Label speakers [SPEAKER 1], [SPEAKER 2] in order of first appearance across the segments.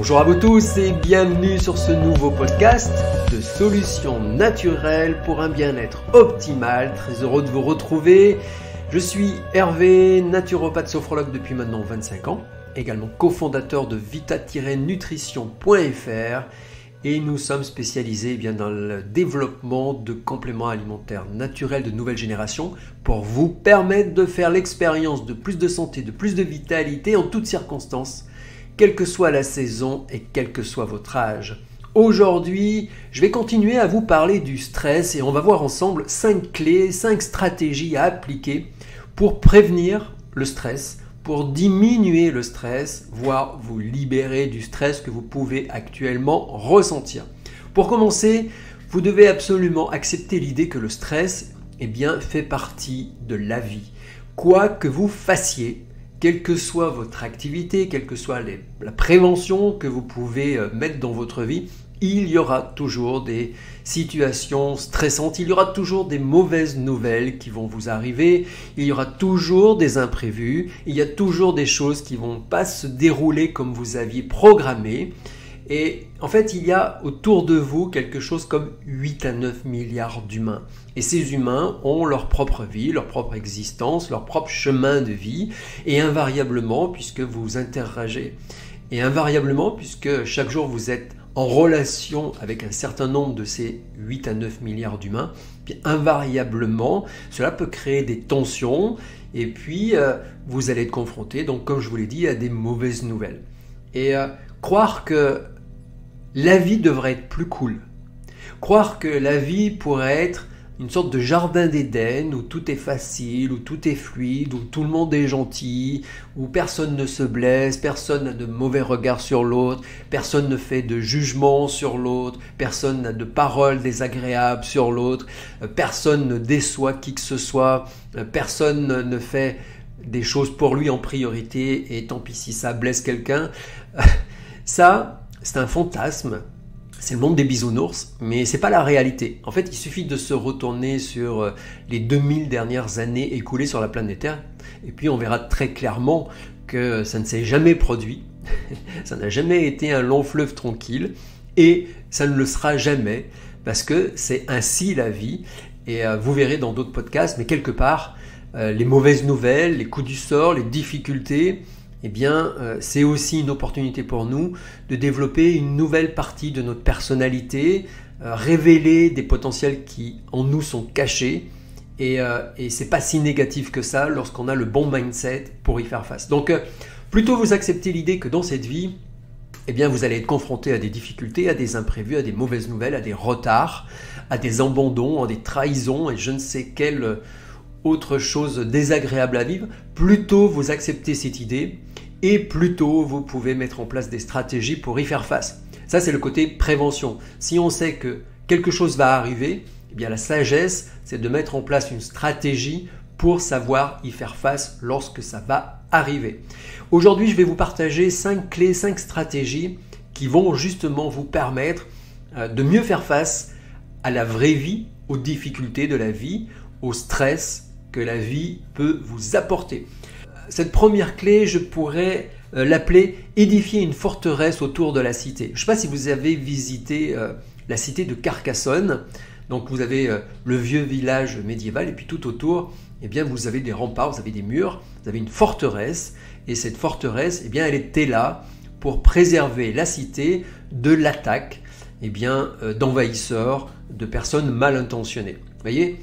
[SPEAKER 1] Bonjour à vous tous et bienvenue sur ce nouveau podcast de solutions naturelles pour un bien-être optimal. Très heureux de vous retrouver. Je suis Hervé, naturopathe sophrologue depuis maintenant 25 ans, également cofondateur de vita-nutrition.fr et nous sommes spécialisés eh bien, dans le développement de compléments alimentaires naturels de nouvelle génération pour vous permettre de faire l'expérience de plus de santé, de plus de vitalité en toutes circonstances, quelle que soit la saison et quel que soit votre âge. Aujourd'hui, je vais continuer à vous parler du stress et on va voir ensemble 5 clés, 5 stratégies à appliquer pour prévenir le stress, pour diminuer le stress, voire vous libérer du stress que vous pouvez actuellement ressentir. Pour commencer, vous devez absolument accepter l'idée que le stress eh bien, fait partie de la vie. Quoi que vous fassiez, quelle que soit votre activité, quelle que soit la prévention que vous pouvez euh, mettre dans votre vie, il y aura toujours des situations stressantes, il y aura toujours des mauvaises nouvelles qui vont vous arriver, il y aura toujours des imprévus, il y a toujours des choses qui vont pas se dérouler comme vous aviez programmé. Et en fait, il y a autour de vous quelque chose comme 8 à 9 milliards d'humains. Et ces humains ont leur propre vie, leur propre existence, leur propre chemin de vie. Et invariablement, puisque vous interrogez, et invariablement, puisque chaque jour vous êtes en relation avec un certain nombre de ces 8 à 9 milliards d'humains, puis invariablement, cela peut créer des tensions et puis euh, vous allez être confronté, donc comme je vous l'ai dit, à des mauvaises nouvelles. Et euh, croire que la vie devrait être plus cool, croire que la vie pourrait être une sorte de jardin d'Éden où tout est facile, où tout est fluide, où tout le monde est gentil, où personne ne se blesse, personne n'a de mauvais regards sur l'autre, personne ne fait de jugement sur l'autre, personne n'a de paroles désagréables sur l'autre, euh, personne ne déçoit qui que ce soit, euh, personne ne fait des choses pour lui en priorité et tant pis si ça blesse quelqu'un. Ça, c'est un fantasme. C'est le monde des bisounours, mais c'est pas la réalité. En fait, il suffit de se retourner sur euh, les 2000 dernières années écoulées sur la planète Terre, et puis on verra très clairement que ça ne s'est jamais produit, ça n'a jamais été un long fleuve tranquille, et ça ne le sera jamais, parce que c'est ainsi la vie, et euh, vous verrez dans d'autres podcasts, mais quelque part, euh, les mauvaises nouvelles, les coups du sort, les difficultés, eh bien, euh, c'est aussi une opportunité pour nous de développer une nouvelle partie de notre personnalité, euh, révéler des potentiels qui en nous sont cachés. Et, euh, et c'est pas si négatif que ça lorsqu'on a le bon mindset pour y faire face. Donc, plutôt vous acceptez l'idée que dans cette vie, eh bien, vous allez être confronté à des difficultés, à des imprévus, à des mauvaises nouvelles, à des retards, à des abandons, à des trahisons et je ne sais quelle autre chose désagréable à vivre. Plutôt vous acceptez cette idée et plus tôt vous pouvez mettre en place des stratégies pour y faire face. Ça, c'est le côté prévention. Si on sait que quelque chose va arriver, eh bien la sagesse, c'est de mettre en place une stratégie pour savoir y faire face lorsque ça va arriver. Aujourd'hui, je vais vous partager 5 clés, 5 stratégies qui vont justement vous permettre euh, de mieux faire face à la vraie vie, aux difficultés de la vie, au stress que la vie peut vous apporter cette première clé, je pourrais euh, l'appeler édifier une forteresse autour de la cité. Je ne sais pas si vous avez visité euh, la cité de Carcassonne. Donc vous avez euh, le vieux village médiéval et puis tout autour, eh bien vous avez des remparts, vous avez des murs, vous avez une forteresse et cette forteresse, eh bien elle était là pour préserver la cité de l'attaque eh bien d'envahisseurs, de personnes mal intentionnées. Vous voyez,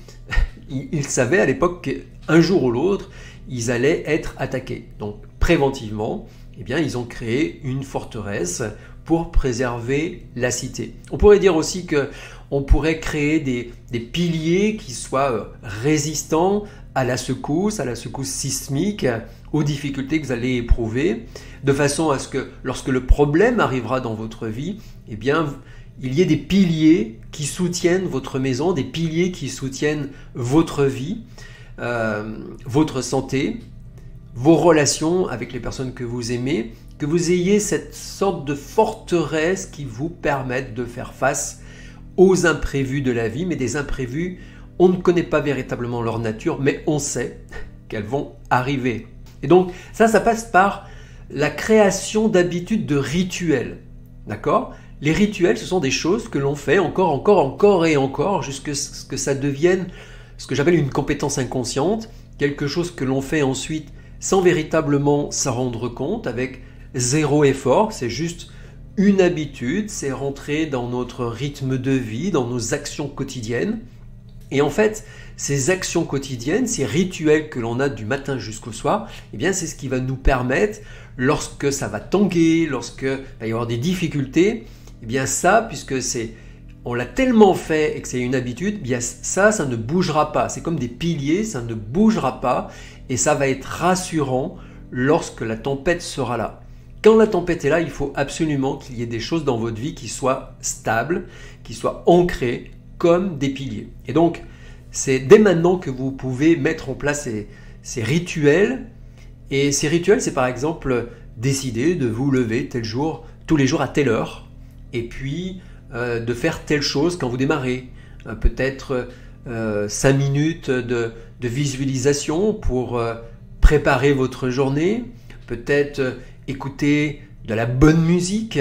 [SPEAKER 1] ils savaient à l'époque qu'un jour ou l'autre, ils allaient être attaqués. Donc préventivement, eh bien, ils ont créé une forteresse pour préserver la cité. On pourrait dire aussi que on pourrait créer des, des piliers qui soient euh, résistants à la secousse, à la secousse sismique, aux difficultés que vous allez éprouver, de façon à ce que lorsque le problème arrivera dans votre vie, eh bien, il y ait des piliers qui soutiennent votre maison, des piliers qui soutiennent votre vie, euh, votre santé, vos relations avec les personnes que vous aimez, que vous ayez cette sorte de forteresse qui vous permette de faire face aux imprévus de la vie, mais des imprévus, on ne connaît pas véritablement leur nature, mais on sait qu'elles vont arriver. Et donc ça, ça passe par la création d'habitudes de rituels. D'accord? Les rituels, ce sont des choses que l'on fait encore, encore, encore et encore jusqu'à ce que ça devienne ce que j'appelle une compétence inconsciente, quelque chose que l'on fait ensuite sans véritablement s'en rendre compte, avec zéro effort, c'est juste une habitude, c'est rentrer dans notre rythme de vie, dans nos actions quotidiennes. Et en fait, ces actions quotidiennes, ces rituels que l'on a du matin jusqu'au soir, eh bien c'est ce qui va nous permettre, lorsque ça va tanguer, lorsque va y avoir des difficultés, eh bien ça, puisque c'est on l'a tellement fait et que c'est une habitude, eh bien ça, ça ne bougera pas. C'est comme des piliers, ça ne bougera pas et ça va être rassurant lorsque la tempête sera là. Quand la tempête est là, il faut absolument qu'il y ait des choses dans votre vie qui soient stables, qui soient ancrées comme des piliers. Et donc, c'est dès maintenant que vous pouvez mettre en place ces, rituels. Et ces rituels, c'est par exemple décider de vous lever tel jour, tous les jours à telle heure, et puis euh, de faire telle chose quand vous démarrez. Euh, peut-être 5 euh, minutes de, visualisation pour préparer votre journée. Peut-être écouter de la bonne musique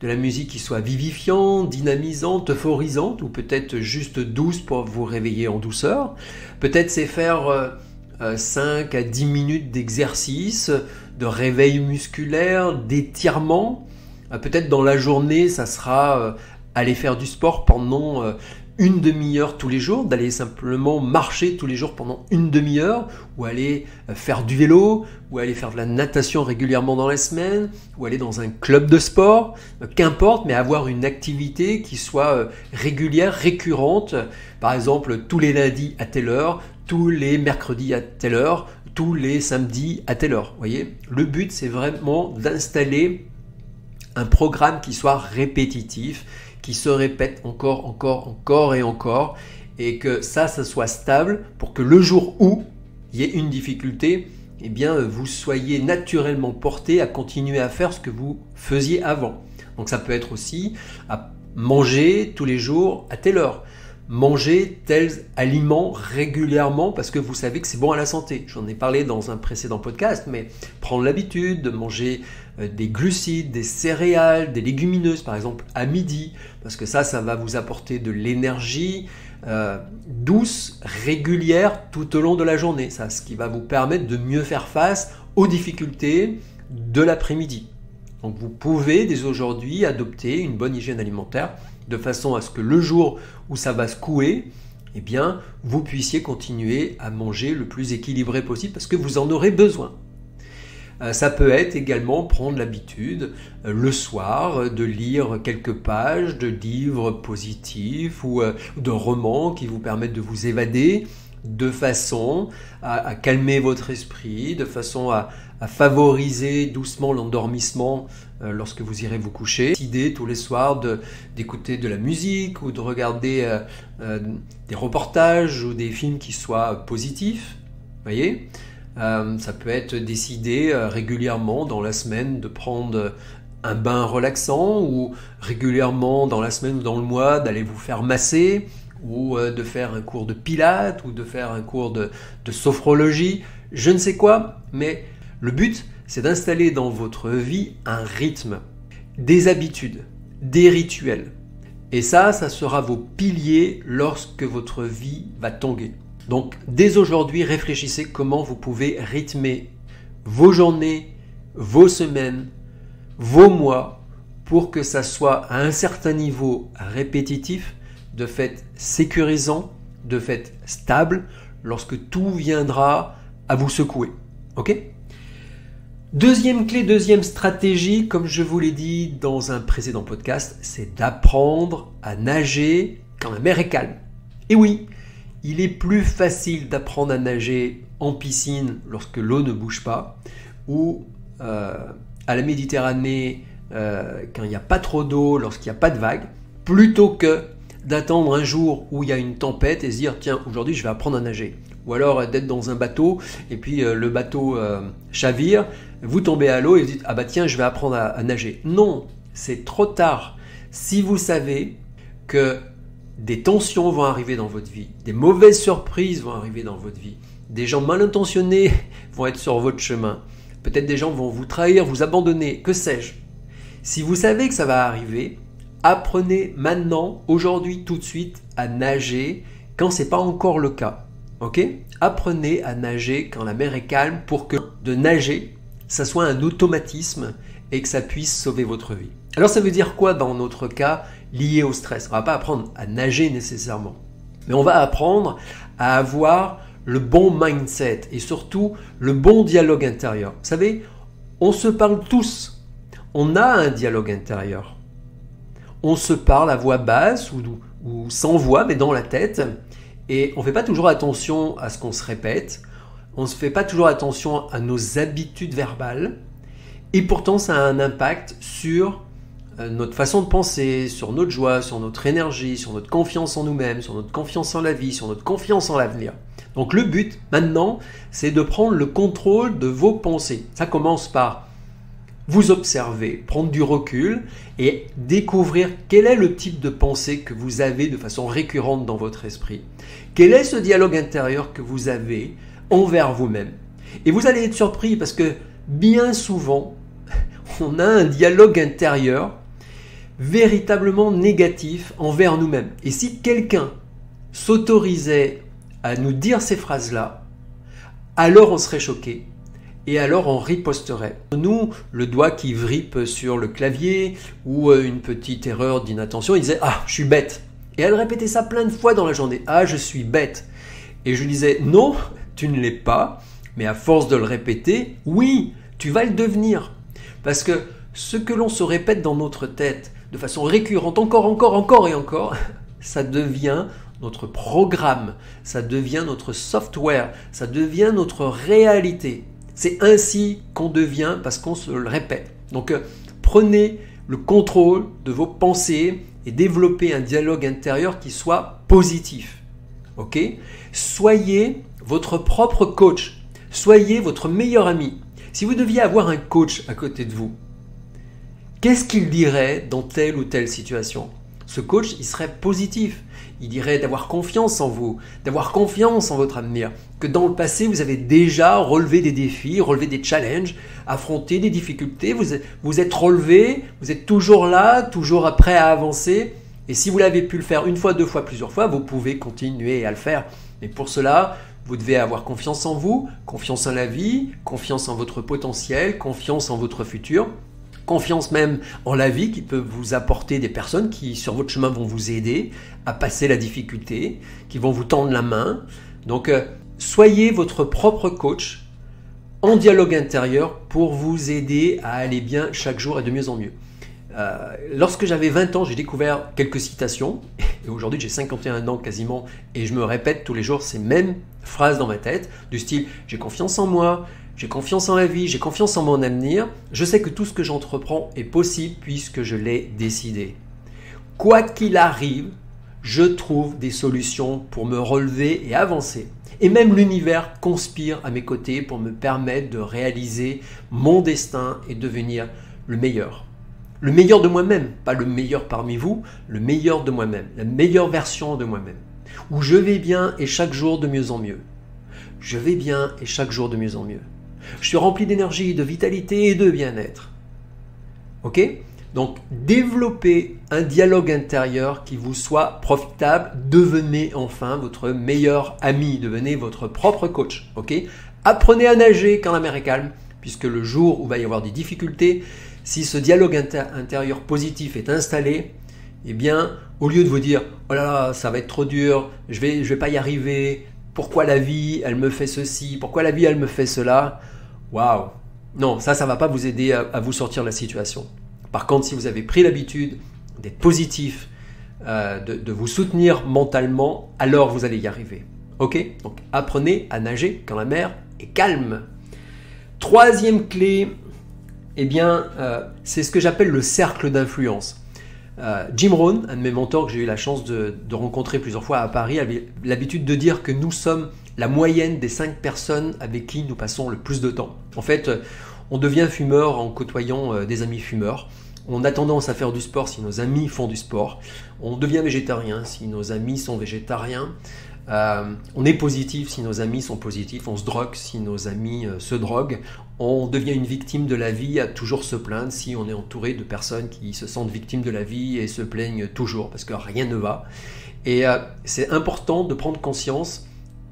[SPEAKER 1] de la musique qui soit vivifiante, dynamisante, euphorisante, ou peut-être juste douce pour vous réveiller en douceur. Peut-être c'est faire 5 euh, à 10 minutes d'exercice, de réveil musculaire, d'étirement. Euh, peut-être dans la journée, ça sera euh, aller faire du sport pendant une demi-heure tous les jours, d'aller simplement marcher tous les jours pendant une demi-heure, ou aller euh, faire du vélo, ou aller faire de la natation régulièrement dans la semaine, ou aller dans un club de sport, euh, qu'importe, mais avoir une activité qui soit euh, régulière, récurrente, par exemple tous les lundis à telle heure, tous les mercredis à telle heure, tous les samedis à telle heure. Voyez, le but c'est vraiment d'installer un programme qui soit répétitif qui se répète encore, encore, encore et encore, et que ça, ça soit stable pour que le jour où il y ait une difficulté, eh bien, vous soyez naturellement porté à continuer à faire ce que vous faisiez avant. Donc ça peut être aussi à manger tous les jours à telle heure manger tels aliments régulièrement parce que vous savez que c'est bon à la santé. J'en ai parlé dans un précédent podcast, mais prendre l'habitude de manger euh, des glucides, des céréales, des légumineuses par exemple à midi, parce que ça, ça va vous apporter de l'énergie euh, douce, régulière tout au long de la journée. Ça, ce qui va vous permettre de mieux faire face aux difficultés de l'après-midi. Donc vous pouvez dès aujourd'hui adopter une bonne hygiène alimentaire de façon à ce que le jour où ça va se couer, eh bien, vous puissiez continuer à manger le plus équilibré possible parce que vous en aurez besoin. Euh, ça peut être également prendre l'habitude euh, le soir de lire quelques pages de livres positifs ou euh, de romans qui vous permettent de vous évader de façon à, calmer votre esprit, de façon à, favoriser doucement l'endormissement euh, lorsque vous irez vous coucher. Décider tous les soirs d'écouter de, la musique ou de regarder euh, euh, des reportages ou des films qui soient positifs. Voyez? Ça peut être décider régulièrement dans la semaine de prendre un bain relaxant ou régulièrement dans la semaine ou dans le mois d'aller vous faire masser ou de faire un cours de pilates ou de faire un cours de sophrologie, je ne sais quoi, mais le but c'est d'installer dans votre vie un rythme, des habitudes, des rituels. Et ça, ça sera vos piliers lorsque votre vie va tanguer. Donc dès aujourd'hui, réfléchissez comment vous pouvez rythmer vos journées, vos semaines, vos mois, pour que ça soit à un certain niveau répétitif, de fait sécurisant, de fait stable, lorsque tout viendra à vous secouer. Ok? Deuxième clé, deuxième stratégie, comme je vous l'ai dit dans un précédent podcast, c'est d'apprendre à nager quand la mer est calme. Et oui, il est plus facile d'apprendre à nager en piscine lorsque l'eau ne bouge pas, ou euh, à la Méditerranée euh, quand il n'y a pas trop d'eau, lorsqu'il n'y a pas de vagues, plutôt que d'attendre un jour où il y a une tempête et se dire tiens aujourd'hui je vais apprendre à nager ou alors d'être dans un bateau et puis euh, le bateau chavire vous tombez à l'eau et vous dites ah bah tiens je vais apprendre à, nager. Non, c'est trop tard. Si vous savez que des tensions vont arriver dans votre vie, des mauvaises surprises vont arriver dans votre vie, des gens mal intentionnés vont être sur votre chemin, peut-être des gens vont vous trahir, vous abandonner, que sais-je. Si vous savez que ça va arriver, apprenez maintenant, aujourd'hui, tout de suite, à nager quand c'est pas encore le cas. Apprenez à nager quand la mer est calme pour que de nager, ça soit un automatisme et que ça puisse sauver votre vie. Alors ça veut dire quoi dans notre cas? Lié au stress On va pas apprendre à nager nécessairement, mais on va apprendre à avoir le bon mindset et surtout le bon dialogue intérieur. Vous savez, on se parle tous. On a un dialogue intérieur. On se parle à voix basse ou, sans voix, mais dans la tête. Et on ne fait pas toujours attention à ce qu'on se répète. On ne fait pas toujours attention à nos habitudes verbales. Et pourtant, ça a un impact sur notre façon de penser, sur notre joie, sur notre énergie, sur notre confiance en nous-mêmes, sur notre confiance en la vie, sur notre confiance en l'avenir. Donc le but maintenant, c'est de prendre le contrôle de vos pensées. Ça commence par vous observer, prendre du recul et découvrir quel est le type de pensée que vous avez de façon récurrente dans votre esprit. Quel est ce dialogue intérieur que vous avez envers vous-même? Et vous allez être surpris parce que bien souvent, on a un dialogue intérieur véritablement négatif envers nous-mêmes. Et si quelqu'un s'autorisait à nous dire ces phrases-là, alors on serait choqué et alors on riposterait. Nous, le doigt qui vrippe sur le clavier ou euh, une petite erreur d'inattention, il disait Ah, je suis bête. Et elle répétait ça plein de fois dans la journée Ah, je suis bête. Et je lui disais Non, tu ne l'es pas, mais à force de le répéter, oui, tu vas le devenir. Parce que ce que l'on se répète dans notre tête de façon récurrente, encore, encore, encore et encore, ça devient notre programme, ça devient notre software, ça devient notre réalité. C'est ainsi qu'on devient parce qu'on se le répète. Donc euh, prenez le contrôle de vos pensées et développez un dialogue intérieur qui soit positif. Ok? Soyez votre propre coach. Soyez votre meilleur ami. Si vous deviez avoir un coach à côté de vous, qu'est-ce qu'il dirait dans telle ou telle situation? Ce coach, il serait positif. Il dirait d'avoir confiance en vous, d'avoir confiance en votre avenir, que dans le passé, vous avez déjà relevé des défis, relevé des challenges, affronté des difficultés, vous vous êtes relevé, vous êtes toujours là, toujours prêt à avancer. Et si vous l'avez pu le faire une fois, deux fois, plusieurs fois, vous pouvez continuer à le faire. Mais pour cela, vous devez avoir confiance en vous, confiance en la vie, confiance en votre potentiel, confiance en votre futur confiance même en la vie qui peut vous apporter des personnes qui sur votre chemin vont vous aider à passer la difficulté, qui vont vous tendre la main. Donc euh, soyez votre propre coach en dialogue intérieur pour vous aider à aller bien chaque jour et de mieux en mieux. Euh, lorsque j'avais 20 ans, j'ai découvert quelques citations, et aujourd'hui j'ai 51 ans quasiment, et je me répète tous les jours ces mêmes phrases dans ma tête, du style j'ai confiance en moi, j'ai confiance en la vie, j'ai confiance en mon avenir. Je sais que tout ce que j'entreprends est possible puisque je l'ai décidé. Quoi qu'il arrive, je trouve des solutions pour me relever et avancer. Et même l'univers conspire à mes côtés pour me permettre de réaliser mon destin et devenir le meilleur. Le meilleur de moi-même, pas le meilleur parmi vous, le meilleur de moi-même, la meilleure version de moi-même. Où je vais bien et chaque jour de mieux en mieux. Je vais bien et chaque jour de mieux en mieux. Je suis rempli d'énergie, de vitalité et de bien-être. Ok? Donc, développez un dialogue intérieur qui vous soit profitable. Devenez enfin votre meilleur ami. Devenez votre propre coach. Ok? Apprenez à nager quand la mer est calme, puisque le jour où va y avoir des difficultés, si ce dialogue intérieur positif est installé, eh bien, au lieu de vous dire oh là là, ça va être trop dur, je vais, je vais pas y arriver, pourquoi la vie, elle me fait ceci, pourquoi la vie, elle me fait cela, Waouh Non, ça, ça va pas vous aider à, vous sortir de la situation. Par contre, si vous avez pris l'habitude d'être positif, euh, de, vous soutenir mentalement, alors vous allez y arriver. Ok? Donc apprenez à nager quand la mer est calme. Troisième clé, eh bien, euh, c'est ce que j'appelle le cercle d'influence. Euh, Jim Rohn, un de mes mentors que j'ai eu la chance de, rencontrer plusieurs fois à Paris, avait l'habitude de dire que nous sommes la moyenne des cinq personnes avec qui nous passons le plus de temps. En fait, euh, on devient fumeur en côtoyant euh, des amis fumeurs. On a tendance à faire du sport si nos amis font du sport. On devient végétarien si nos amis sont végétariens. Euh, on est positif si nos amis sont positifs, on se drogue si nos amis se droguent, on devient une victime de la vie à toujours se plaindre si on est entouré de personnes qui se sentent victimes de la vie et se plaignent toujours parce que rien ne va. Et c'est important de prendre conscience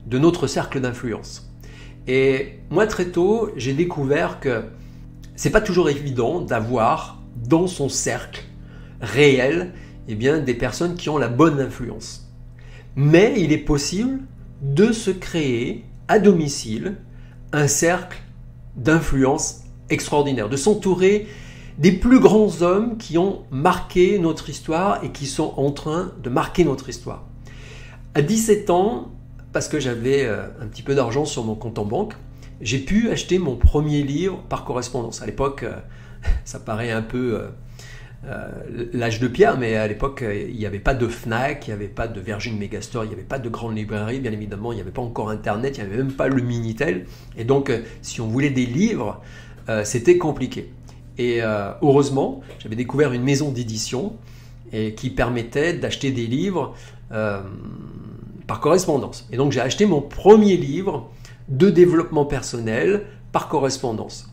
[SPEAKER 1] de notre cercle d'influence. Et moi très tôt, j'ai découvert que c'est pas toujours évident d'avoir dans son cercle réel eh bien, des personnes qui ont la bonne influence. Mais il est possible de se créer à domicile un cercle d'influence extraordinaire, de s'entourer des plus grands hommes qui ont marqué notre histoire et qui sont en train de marquer notre histoire. À 17 ans, parce que j'avais euh, un petit peu d'argent sur mon compte en banque, j'ai pu acheter mon premier livre par correspondance. À l'époque, euh, ça paraît un peu euh, l'âge de pierre, mais à l'époque, il n'y avait pas de Fnac, il n'y avait pas de Virgin Megastore, il n'y avait pas de grande librairie, bien évidemment, il n'y avait pas encore Internet, il n'y avait même pas le Minitel. Et donc, si on voulait des livres, c'était compliqué. Et heureusement, j'avais découvert une maison d'édition qui permettait d'acheter des livres par correspondance. Et donc, j'ai acheté mon premier livre de développement personnel par correspondance.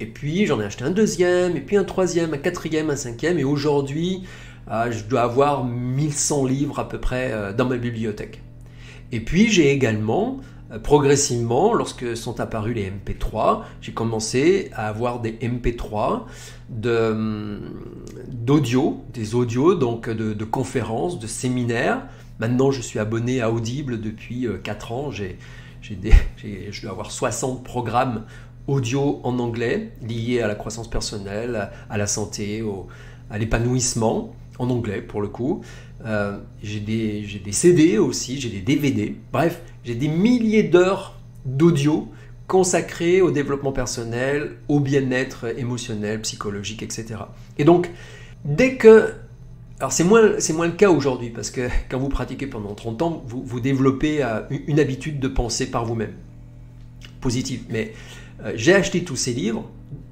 [SPEAKER 1] Et puis j'en ai acheté un deuxième, et puis un troisième, un quatrième, un cinquième, et aujourd'hui euh, je dois avoir 1100 livres à peu près euh, dans ma bibliothèque. Et puis j'ai également, euh, progressivement, lorsque sont apparus les MP3, j'ai commencé à avoir des MP3 hum, d'audio, des audios donc de, de, conférences, de séminaires. Maintenant je suis abonné à Audible depuis 4 ans, j'ai, je dois avoir 60 programmes audio en anglais lié à la croissance personnelle, à la santé, à l'épanouissement, en anglais pour le coup. Euh, j'ai des, des, CD aussi, j'ai des DVD. Bref, j'ai des milliers d'heures d'audio consacrées au développement personnel, au bien-être émotionnel, psychologique, etc. Et donc, dès que... Alors c'est moins, le cas aujourd'hui, parce que quand vous pratiquez pendant 30 ans, vous, vous développez euh, une habitude de penser par vous-même. Positive. Mais euh, j'ai acheté tous ces livres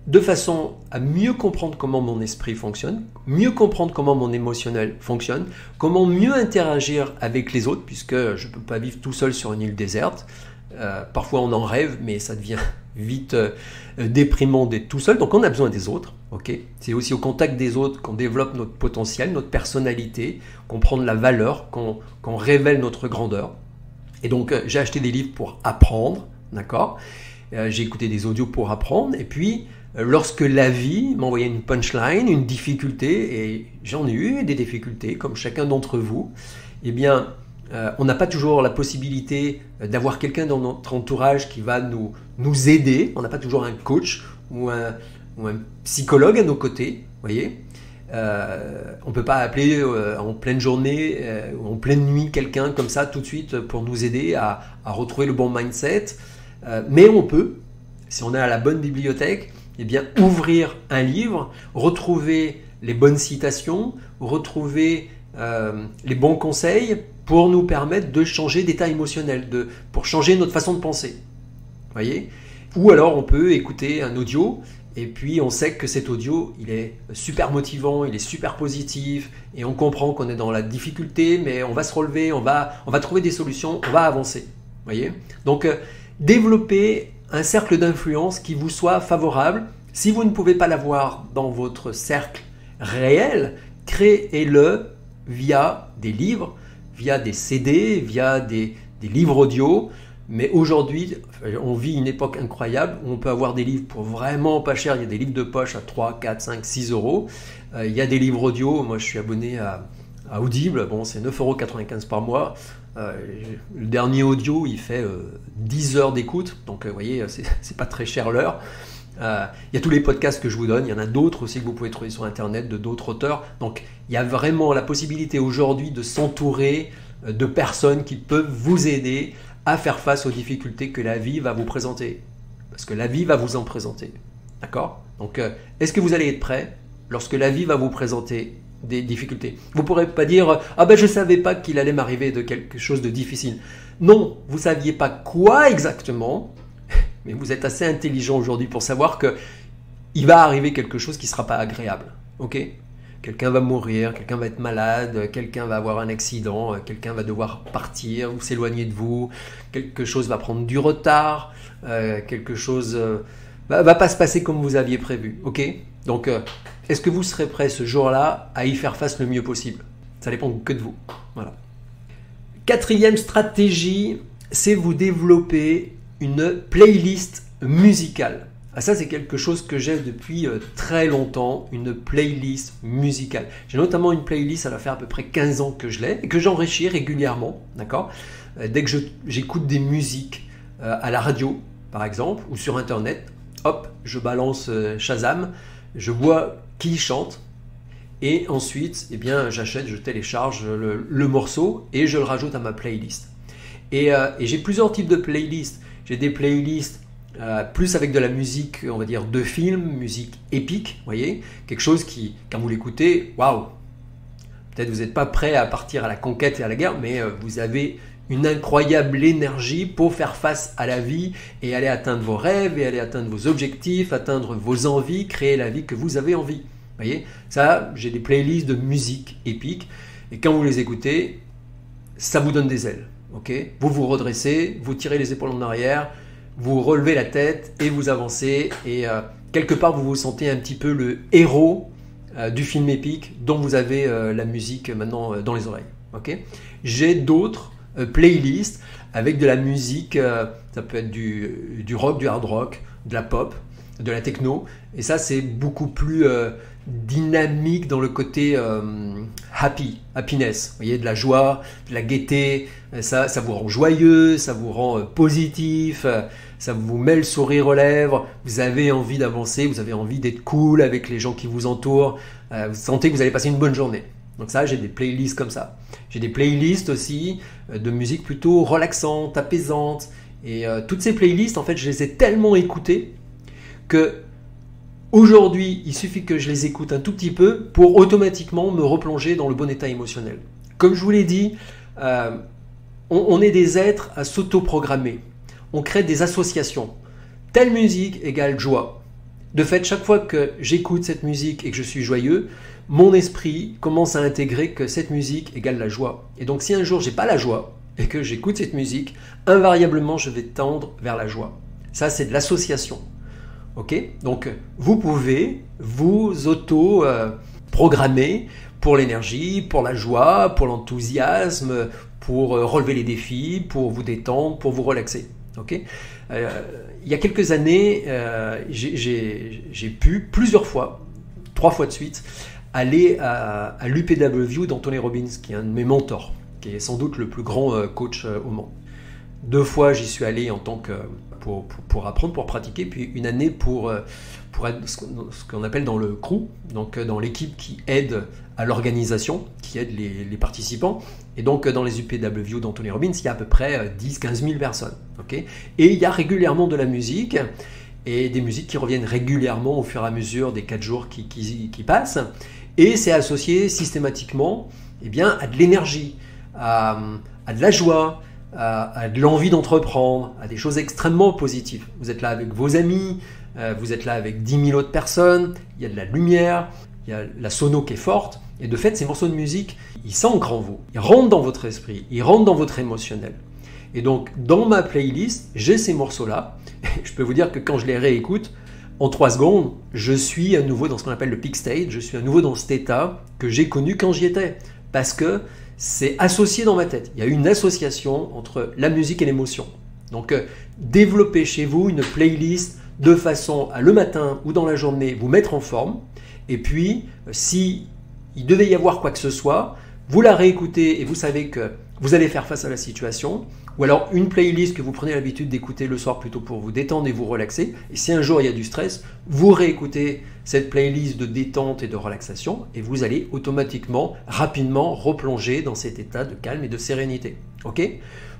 [SPEAKER 1] de façon à mieux comprendre comment mon esprit fonctionne, mieux comprendre comment mon émotionnel fonctionne, comment mieux interagir avec les autres, puisque je ne peux pas vivre tout seul sur une île déserte. Euh, parfois on en rêve, mais ça devient vite euh, déprimant d'être tout seul. Donc on a besoin des autres. ok? C'est aussi au contact des autres qu'on développe notre potentiel, notre personnalité, qu'on prend de la valeur, qu'on révèle notre grandeur. Et donc j'ai acheté des livres pour apprendre, d'accord? Euh, j'ai écouté des audios pour apprendre. Et puis, euh, lorsque la vie m'envoyait une punchline, une difficulté, et j'en ai eu des difficultés, comme chacun d'entre vous, eh bien, euh, on n'a pas toujours la possibilité d'avoir quelqu'un dans notre entourage qui va nous, nous aider. On n'a pas toujours un coach ou un, psychologue à nos côtés, voyez. on ne peut pas appeler en pleine journée ou en pleine nuit quelqu'un comme ça tout de suite pour nous aider à, retrouver le bon mindset. Euh, mais on peut, si on est à la bonne bibliothèque, eh bien, ouvrir un livre, retrouver les bonnes citations, retrouver euh, les bons conseils pour nous permettre de changer d'état émotionnel, de, pour changer notre façon de penser. Voyez? Ou alors on peut écouter un audio et puis on sait que cet audio, il est super motivant, il est super positif et on comprend qu'on est dans la difficulté, mais on va se relever, on va, on va trouver des solutions, on va avancer. Voyez? Donc euh, développer un cercle d'influence qui vous soit favorable. Si vous ne pouvez pas l'avoir dans votre cercle réel, créez-le via des livres, via des CD, via des, livres audio. Mais aujourd'hui, on vit une époque incroyable où on peut avoir des livres pour vraiment pas cher. Il y a des livres de poche à 3, 4, 5, 6 euros. Euh, il y a des livres audio. Moi, je suis abonné à, Audible. Bon, c'est 9,95 euros par mois. Euh, le dernier audio, il fait 10 euh, heures d'écoute, donc vous voyez, c'est pas très cher l'heure. Il y a tous les podcasts que je vous donne, il y en a d'autres aussi que vous pouvez trouver sur Internet de d'autres auteurs. Donc il y a vraiment la possibilité aujourd'hui de s'entourer de personnes qui peuvent vous aider à faire face aux difficultés que la vie va vous présenter. Parce que la vie va vous en présenter. D'accord? Donc est-ce que vous allez être prêt lorsque la vie va vous présenter des difficultés? Vous ne pourrez pas dire Ah ben je ne savais pas qu'il allait m'arriver de quelque chose de difficile. Non, vous ne saviez pas quoi exactement, mais vous êtes assez intelligent aujourd'hui pour savoir que il va arriver quelque chose qui ne sera pas agréable. Ok? Quelqu'un va mourir, quelqu'un va être malade, quelqu'un va avoir un accident, quelqu'un va devoir partir ou s'éloigner de vous, quelque chose va prendre du retard, euh, quelque chose euh, va, pas se passer comme vous aviez prévu. Ok? Donc, euh, est-ce que vous serez prêt ce jour-là à y faire face le mieux possible? Ça dépend que de vous. Voilà. Quatrième stratégie, c'est vous développer une playlist musicale. Ah, ça, c'est quelque chose que j'ai depuis euh, très longtemps, une playlist musicale. J'ai notamment une playlist, ça va faire à peu près 15 ans que je l'ai, et que j'enrichis régulièrement, d'accord? Euh, Dès que j'écoute des musiques euh, à la radio, par exemple, ou sur Internet, hop, je balance Shazam, je vois qui chante, et ensuite, eh bien, j'achète, je télécharge le, morceau, et je le rajoute à ma playlist. Et, et j'ai plusieurs types de playlists. J'ai des playlists euh, plus avec de la musique, on va dire, de film, musique épique, voyez, quelque chose qui, quand vous l'écoutez, waouh, peut-être vous n'êtes pas prêt à partir à la conquête et à la guerre, mais euh, vous avez une incroyable énergie pour faire face à la vie et aller atteindre vos rêves et aller atteindre vos objectifs, atteindre vos envies, créer la vie que vous avez envie. Voyez, ça, j'ai des playlists de musique épique et quand vous les écoutez, ça vous donne des ailes. Ok, vous vous redressez, vous tirez les épaules en arrière, vous relevez la tête et vous avancez et euh, quelque part vous vous sentez un petit peu le héros euh, du film épique dont vous avez euh, la musique maintenant dans les oreilles. Ok? J'ai d'autres playlists avec de la musique, ça peut être du, rock, du hard rock, de la pop, de la techno et ça c'est beaucoup plus dynamique dans le côté happy, happiness, vous voyez, de la joie, de la gaieté, ça, ça vous rend joyeux, ça vous rend positif, ça vous met le sourire aux lèvres, vous avez envie d'avancer, vous avez envie d'être cool avec les gens qui vous entourent, euh, vous sentez que vous allez passer une bonne journée. Donc ça, j'ai des playlists comme ça. J'ai des playlists aussi euh, de musique plutôt relaxante, apaisante. Et euh, toutes ces playlists, en fait, je les ai tellement écoutées que aujourd'hui, il suffit que je les écoute un tout petit peu pour automatiquement me replonger dans le bon état émotionnel. Comme je vous l'ai dit, on, est des êtres à s'auto-programmer on crée des associations. Telle musique égale joie. De fait, chaque fois que j'écoute cette musique et que je suis joyeux, mon esprit commence à intégrer que cette musique égale la joie. Et donc si un jour j'ai pas la joie et que j'écoute cette musique, invariablement je vais tendre vers la joie. Ça c'est de l'association. OK? Donc vous pouvez vous auto programmer pour l'énergie, pour la joie, pour l'enthousiasme, pour euh, relever les défis, pour vous détendre, pour vous relaxer. Ok? Euh, il y a quelques années, euh, j'ai pu plusieurs fois, trois fois de suite, aller à, l'UPW d'Anthony Robbins, qui est un de mes mentors, qui est sans doute le plus grand euh, coach au monde. Deux fois, j'y suis allé en tant que pour, pour, apprendre, pour pratiquer, puis une année pour, pour être ce qu'on appelle dans le crew, donc dans l'équipe qui aide à l'organisation, qui aide les, les, participants. Et donc dans les UPW d'Anthony Robbins, il y a à peu près 10-15 000 personnes. et il y a régulièrement de la musique, et des musiques qui reviennent régulièrement au fur et à mesure des 4 jours qui, qui, qui passent. Et c'est associé systématiquement eh bien, à de l'énergie, à, à de la joie, à, de l'envie d'entreprendre, à des choses extrêmement positives. Vous êtes là avec vos amis, euh, vous êtes là avec 10 000 autres personnes, il y a de la lumière, il y a la sono qui est forte. Et de fait, ces morceaux de musique, ils s'ancrent en vous, ils rentrent dans votre esprit, ils rentrent dans votre émotionnel. Et donc, dans ma playlist, j'ai ces morceaux-là. Je peux vous dire que quand je les réécoute, en 3 secondes, je suis à nouveau dans ce qu'on appelle le peak state, je suis à nouveau dans cet état que j'ai connu quand j'y étais. Parce que c'est associé dans ma tête. Il y a une association entre la musique et l'émotion. Donc, euh, développez chez vous une playlist de façon à le matin ou dans la journée vous mettre en forme. Et puis, euh, si il devait y avoir quoi que ce soit, vous la réécoutez et vous savez que vous allez faire face à la situation. Ou alors une playlist que vous prenez l'habitude d'écouter le soir plutôt pour vous détendre et vous relaxer. Et si un jour il y a du stress, vous réécoutez cette playlist de détente et de relaxation et vous allez automatiquement, rapidement replonger dans cet état de calme et de sérénité. Ok?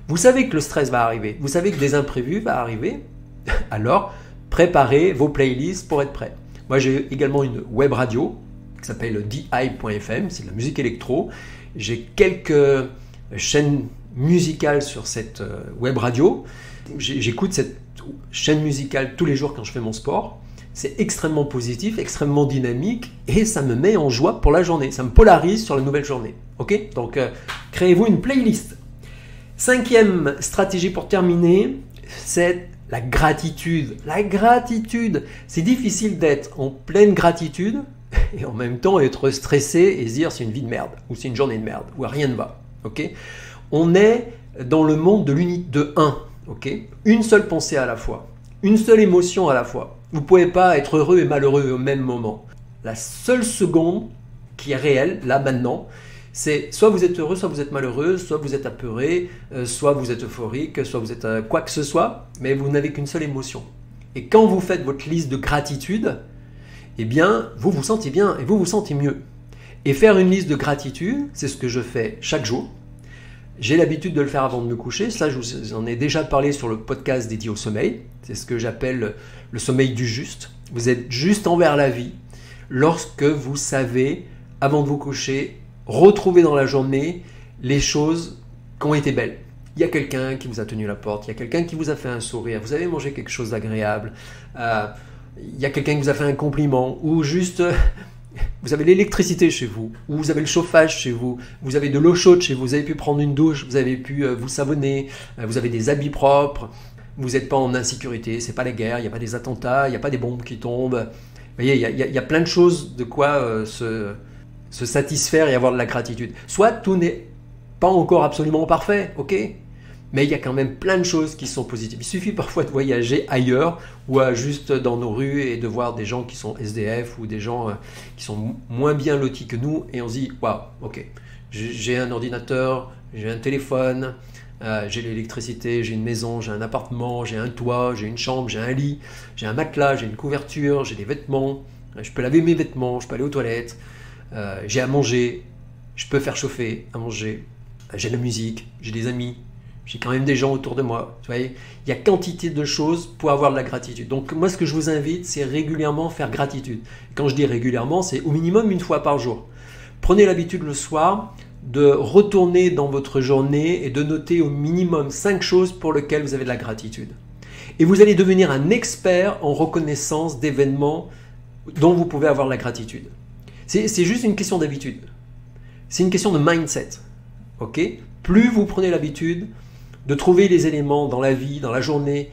[SPEAKER 1] Vous savez que le stress va arriver, vous savez que des imprévus vont arriver, alors préparez vos playlists pour être prêts. Moi j'ai également une web radio qui s'appelle di.fm, c'est de la musique électro. J'ai quelques chaînes musicale sur cette euh, web radio. J'écoute cette chaîne musicale tous les jours quand je fais mon sport. c'est extrêmement positif, extrêmement dynamique et ça me met en joie pour la journée. Ça me polarise sur la nouvelle journée. Ok? Donc, euh, créez-vous une playlist. Cinquième stratégie pour terminer, c'est la gratitude. La gratitude. C'est difficile d'être en pleine gratitude et en même temps être stressé et se dire c'est une vie de merde ou c'est une journée de merde ou rien ne va. Ok? On est dans le monde de l'unité de 1. Ok? Une seule pensée à la fois, une seule émotion à la fois. Vous ne pouvez pas être heureux et malheureux au même moment. La seule seconde qui est réelle, là maintenant, c'est soit vous êtes heureux, soit vous êtes malheureux, soit vous êtes apeuré, euh, soit vous êtes euphorique, soit vous êtes euh, quoi que ce soit, mais vous n'avez qu'une seule émotion. Et quand vous faites votre liste de gratitude, eh bien, vous vous sentez bien et vous vous sentez mieux. Et faire une liste de gratitude, c'est ce que je fais chaque jour. J'ai l'habitude de le faire avant de me coucher. Ça, je vous en ai déjà parlé sur le podcast dédié au sommeil. C'est ce que j'appelle le sommeil du juste. Vous êtes juste envers la vie lorsque vous savez, avant de vous coucher, retrouver dans la journée les choses qui ont été belles. Il y a quelqu'un qui vous a tenu la porte, il y a quelqu'un qui vous a fait un sourire, vous avez mangé quelque chose d'agréable, euh, il y a quelqu'un qui vous a fait un compliment, ou juste vous avez l'électricité chez vous, ou vous avez le chauffage chez vous, vous avez de l'eau chaude chez vous, vous avez pu prendre une douche, vous avez pu euh, vous savonner, euh, vous avez des habits propres, vous n'êtes pas en insécurité, c'est pas la guerre, il n'y a pas des attentats, il n'y a pas des bombes qui tombent. Vous voyez, il y, a, plein de choses de quoi euh, se, se satisfaire et avoir de la gratitude. Soit tout n'est pas encore absolument parfait, ok? Mais il y a quand même plein de choses qui sont positives. Il suffit parfois de voyager ailleurs ou juste dans nos rues et de voir des gens qui sont SDF ou des gens euh, qui sont moins bien lotis que nous et on se dit waouh, ok, j'ai un ordinateur, j'ai un téléphone, euh, j'ai l'électricité, j'ai une maison, j'ai un appartement, j'ai un toit, j'ai une chambre, j'ai un lit, j'ai un matelas, j'ai une couverture, j'ai des vêtements, je peux laver mes vêtements, je peux aller aux toilettes, euh, j'ai à manger, je peux faire chauffer à manger, j'ai de la musique, j'ai des amis, j'ai quand même des gens autour de moi. Vous voyez, il y a quantité de choses pour avoir de la gratitude. Donc moi, ce que je vous invite, c'est régulièrement faire gratitude. Quand je dis régulièrement, c'est au minimum une fois par jour. Prenez l'habitude le soir de retourner dans votre journée et de noter au minimum 5 choses pour lesquelles vous avez de la gratitude. Et vous allez devenir un expert en reconnaissance d'événements dont vous pouvez avoir de la gratitude. C'est juste une question d'habitude. C'est une question de mindset. Ok? Plus vous prenez l'habitude de trouver les éléments dans la vie, dans la journée,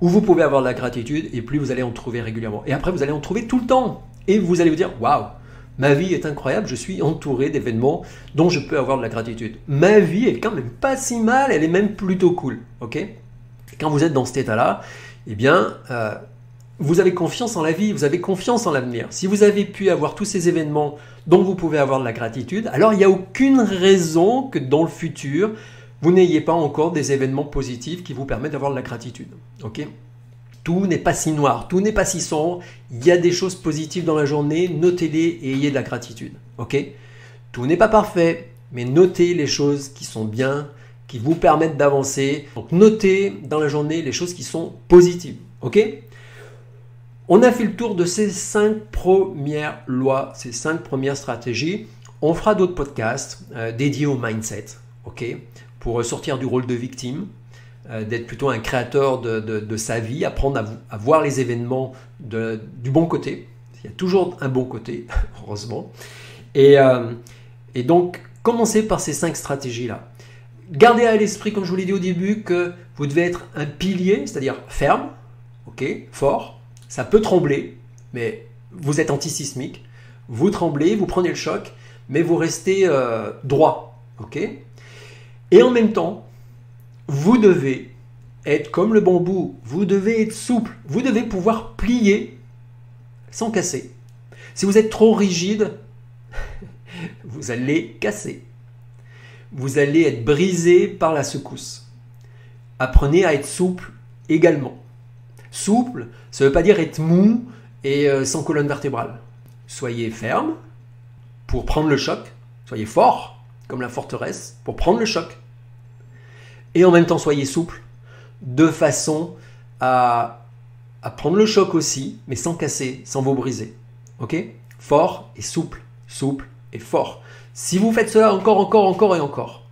[SPEAKER 1] où vous pouvez avoir de la gratitude, et plus vous allez en trouver régulièrement. Et après, vous allez en trouver tout le temps. Et vous allez vous dire, waouh, ma vie est incroyable, je suis entouré d'événements dont je peux avoir de la gratitude. Ma vie est quand même pas si mal, elle est même plutôt cool. Ok? Quand vous êtes dans cet état-là, eh bien, euh, vous avez confiance en la vie, vous avez confiance en l'avenir. Si vous avez pu avoir tous ces événements dont vous pouvez avoir de la gratitude, alors il n'y a aucune raison que dans le futur, vous n'ayez pas encore des événements positifs qui vous permettent d'avoir de la gratitude. Ok? Tout n'est pas si noir, tout n'est pas si sombre. Il y a des choses positives dans la journée, notez-les et ayez de la gratitude. Ok? Tout n'est pas parfait, mais notez les choses qui sont bien, qui vous permettent d'avancer. Donc notez dans la journée les choses qui sont positives. Ok? On a fait le tour de ces cinq premières lois, ces cinq premières stratégies. On fera d'autres podcasts euh, dédiés au mindset, ok? Pour sortir du rôle de victime, euh, d'être plutôt un créateur de, sa vie, apprendre à, voir les événements du bon côté. Il y a toujours un bon côté, heureusement. Et, euh, donc, commencez par ces cinq stratégies-là. Gardez à l'esprit, comme je vous l'ai dit au début, que vous devez être un pilier, c'est-à-dire ferme, ok, fort. Ça peut trembler, mais vous êtes antisismique. Vous tremblez, vous prenez le choc, mais vous restez euh, droit, ok et en même temps, vous devez être comme le bambou, vous devez être souple, vous devez pouvoir plier sans casser. Si vous êtes trop rigide, vous allez casser. Vous allez être brisé par la secousse. Apprenez à être souple également. Souple, ça ne veut pas dire être mou et euh, sans colonne vertébrale. Soyez ferme pour prendre le choc. Soyez fort comme la forteresse, pour prendre le choc. Et en même temps, soyez souple, de façon à, à prendre le choc aussi, mais sans casser, sans vous briser. Ok? Fort et souple, souple et fort. Si vous faites cela encore, encore, encore et encore,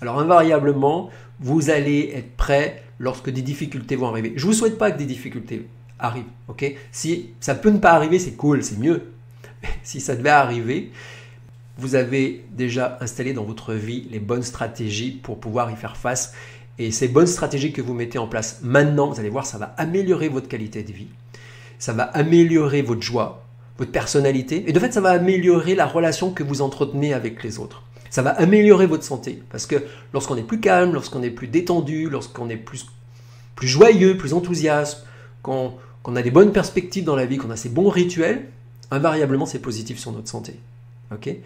[SPEAKER 1] alors invariablement, vous allez être prêt lorsque des difficultés vont arriver. Je ne vous souhaite pas que des difficultés arrive. Ok? Si ça peut ne pas arriver, c'est cool, c'est mieux. si ça devait arriver, vous avez déjà installé dans votre vie les bonnes stratégies pour pouvoir y faire face. Et ces bonnes stratégies que vous mettez en place maintenant, vous allez voir, ça va améliorer votre qualité de vie. Ça va améliorer votre joie, votre personnalité. Et de fait, ça va améliorer la relation que vous entretenez avec les autres. Ça va améliorer votre santé. Parce que lorsqu'on est plus calme, lorsqu'on est plus détendu, lorsqu'on est plus, plus joyeux, plus enthousiaste, qu'on a des bonnes perspectives dans la vie, qu'on a ces bons rituels, invariablement c'est positif sur notre santé. ok?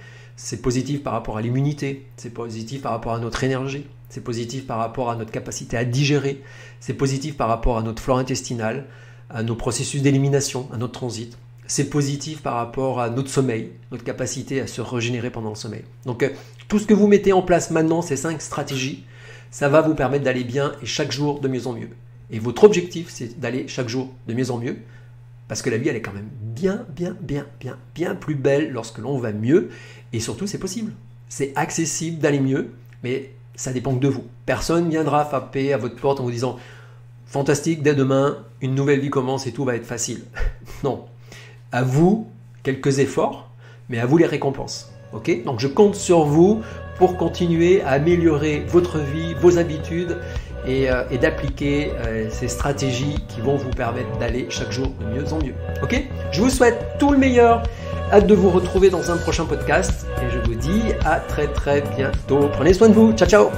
[SPEAKER 1] C'est positif par rapport à l'immunité, c'est positif par rapport à notre énergie, c'est positif par rapport à notre capacité à digérer, c'est positif par rapport à notre flore intestinale, à nos processus d'élimination, à notre transit. C'est positif par rapport à notre sommeil, notre capacité à se régénérer pendant le sommeil. Donc euh, tout ce que vous mettez en place maintenant, ces cinq stratégies, ça va vous permettre d'aller bien et chaque jour de mieux en mieux. Et votre objectif, c'est d'aller chaque jour de mieux en mieux, parce que la vie, elle est quand même bien, bien, bien, bien, bien plus belle lorsque l'on va mieux. Et surtout, c'est possible. C'est accessible d'aller mieux, mais ça dépend que de vous. Personne viendra frapper à votre porte en vous disant Fantastique, dès demain, une nouvelle vie commence et tout va être facile. non. À vous, quelques efforts, mais à vous les récompenses. Ok? Donc je compte sur vous pour continuer à améliorer votre vie, vos habitudes euh, et, d'appliquer euh, ces stratégies qui vont vous permettre d'aller chaque jour de mieux en mieux. Ok? Je vous souhaite tout le meilleur. Hâte de vous retrouver dans un prochain podcast et je vous dis à très très bientôt. Prenez soin de vous. Ciao ciao